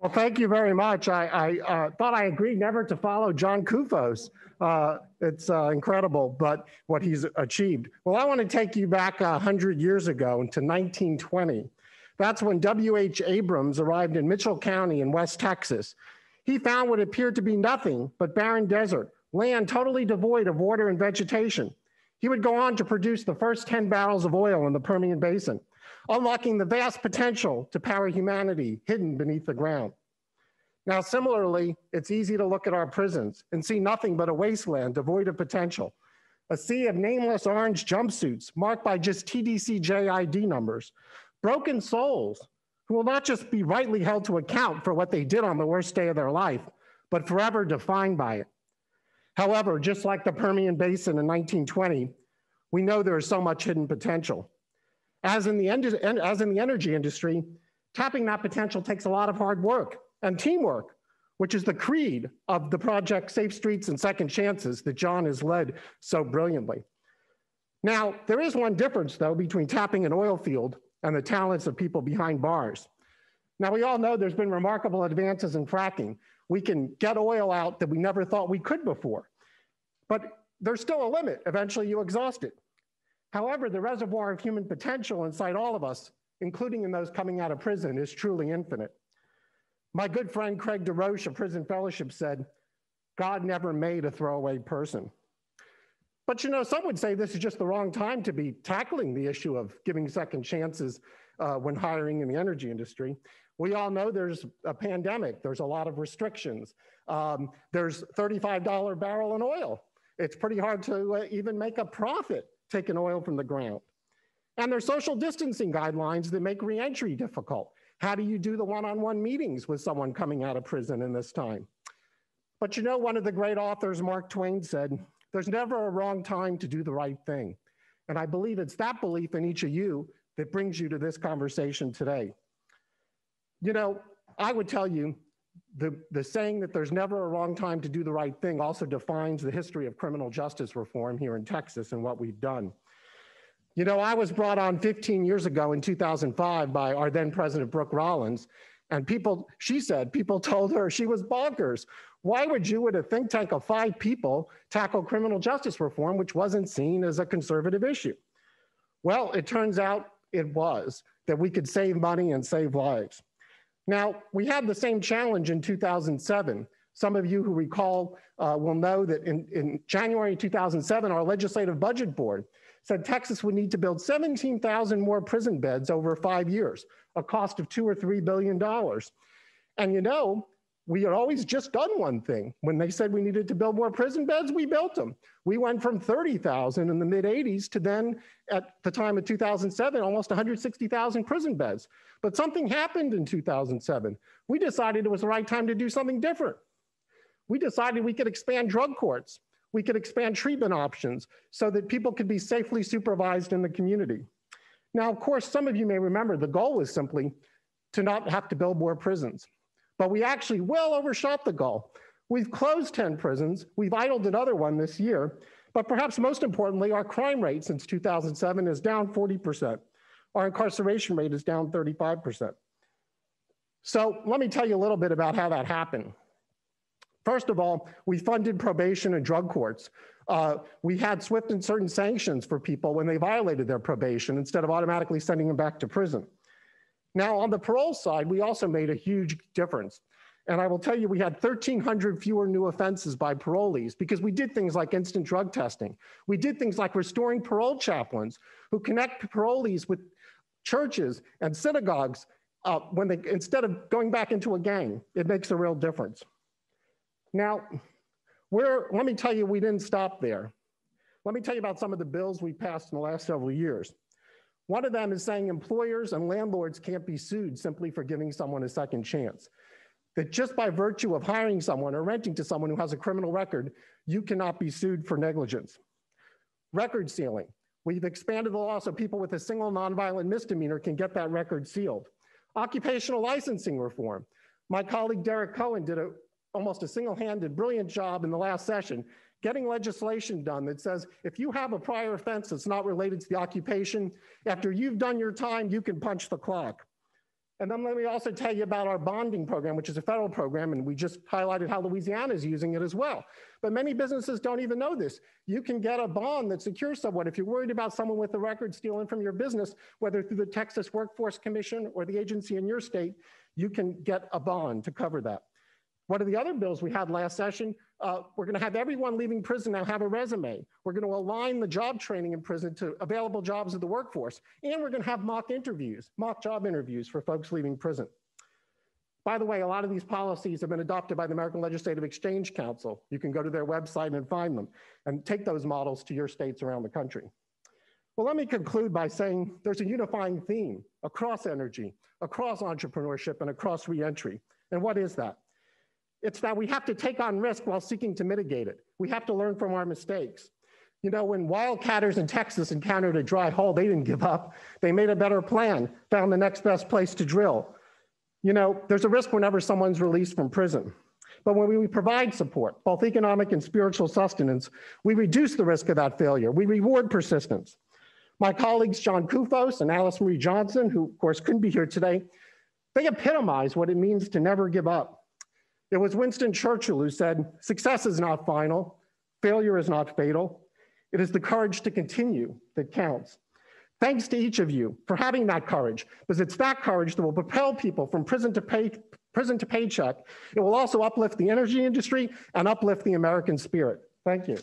Well, thank you very much. I, I uh, thought I agreed never to follow John Koufos. Uh, it's uh, incredible, but what he's achieved. Well, I want to take you back 100 years ago into 1920. That's when W.H. Abrams arrived in Mitchell County in West Texas. He found what appeared to be nothing but barren desert, land totally devoid of water and vegetation. He would go on to produce the first 10 barrels of oil in the Permian Basin, unlocking the vast potential to power humanity hidden beneath the ground. Now, similarly, it's easy to look at our prisons and see nothing but a wasteland devoid of potential, a sea of nameless orange jumpsuits marked by just TDCJ ID numbers, broken souls who will not just be rightly held to account for what they did on the worst day of their life, but forever defined by it. However, just like the Permian Basin in 1920, we know there is so much hidden potential. As in the, as in the energy industry, tapping that potential takes a lot of hard work and teamwork, which is the creed of the project Safe Streets and Second Chances that John has led so brilliantly. Now, there is one difference, though, between tapping an oil field and the talents of people behind bars. Now, we all know there's been remarkable advances in fracking, we can get oil out that we never thought we could before. But there's still a limit. Eventually, you exhaust it. However, the reservoir of human potential inside all of us, including in those coming out of prison, is truly infinite. My good friend Craig DeRoche of Prison Fellowship said, God never made a throwaway person. But you know, some would say this is just the wrong time to be tackling the issue of giving second chances uh, when hiring in the energy industry. We all know there's a pandemic, there's a lot of restrictions. Um, there's $35 barrel in oil. It's pretty hard to uh, even make a profit taking oil from the ground. And there's social distancing guidelines that make reentry difficult. How do you do the one-on-one meetings with someone coming out of prison in this time? But you know, one of the great authors, Mark Twain, said, there's never a wrong time to do the right thing. And I believe it's that belief in each of you that brings you to this conversation today. You know, I would tell you the, the saying that there's never a wrong time to do the right thing also defines the history of criminal justice reform here in Texas and what we've done. You know, I was brought on 15 years ago in 2005 by our then president, Brooke Rollins, and people, she said, people told her she was bonkers. Why would you, with a think tank of five people, tackle criminal justice reform, which wasn't seen as a conservative issue? Well, it turns out it was, that we could save money and save lives. Now, we had the same challenge in 2007. Some of you who recall uh, will know that in, in January 2007, our legislative budget board said Texas would need to build 17,000 more prison beds over five years, a cost of two or three billion dollars. And you know, we had always just done one thing. When they said we needed to build more prison beds, we built them. We went from 30,000 in the mid 80s to then, at the time of 2007, almost 160,000 prison beds. But something happened in 2007. We decided it was the right time to do something different. We decided we could expand drug courts. We could expand treatment options so that people could be safely supervised in the community. Now, of course, some of you may remember the goal was simply to not have to build more prisons. But we actually well overshot the goal. We've closed 10 prisons, we've idled another one this year, but perhaps most importantly, our crime rate since 2007 is down 40%. Our incarceration rate is down 35%. So let me tell you a little bit about how that happened. First of all, we funded probation and drug courts. Uh, we had swift and certain sanctions for people when they violated their probation instead of automatically sending them back to prison. Now, on the parole side, we also made a huge difference. And I will tell you, we had 1,300 fewer new offenses by parolees because we did things like instant drug testing. We did things like restoring parole chaplains who connect parolees with churches and synagogues uh, when they, instead of going back into a gang. It makes a real difference. Now, we're, let me tell you, we didn't stop there. Let me tell you about some of the bills we passed in the last several years. One of them is saying employers and landlords can't be sued simply for giving someone a second chance. That just by virtue of hiring someone or renting to someone who has a criminal record, you cannot be sued for negligence. Record sealing. We've expanded the law so people with a single nonviolent misdemeanor can get that record sealed. Occupational licensing reform. My colleague Derek Cohen did a, almost a single-handed brilliant job in the last session getting legislation done that says if you have a prior offense that's not related to the occupation, after you've done your time, you can punch the clock. And then let me also tell you about our bonding program, which is a federal program, and we just highlighted how Louisiana is using it as well. But many businesses don't even know this. You can get a bond that secures someone. If you're worried about someone with a record stealing from your business, whether through the Texas Workforce Commission or the agency in your state, you can get a bond to cover that. One of the other bills we had last session, uh, we're going to have everyone leaving prison now have a resume. We're going to align the job training in prison to available jobs of the workforce. And we're going to have mock interviews, mock job interviews for folks leaving prison. By the way, a lot of these policies have been adopted by the American Legislative Exchange Council. You can go to their website and find them and take those models to your states around the country. Well, let me conclude by saying there's a unifying theme across energy, across entrepreneurship, and across reentry. And what is that? It's that we have to take on risk while seeking to mitigate it. We have to learn from our mistakes. You know, when wildcatters in Texas encountered a dry hole, they didn't give up. They made a better plan, found the next best place to drill. You know, there's a risk whenever someone's released from prison. But when we provide support, both economic and spiritual sustenance, we reduce the risk of that failure. We reward persistence. My colleagues, John Koufos and Alice Marie Johnson, who of course couldn't be here today, they epitomize what it means to never give up. It was Winston Churchill who said, success is not final, failure is not fatal. It is the courage to continue that counts. Thanks to each of you for having that courage, because it's that courage that will propel people from prison to, pay, prison to paycheck. It will also uplift the energy industry and uplift the American spirit. Thank you.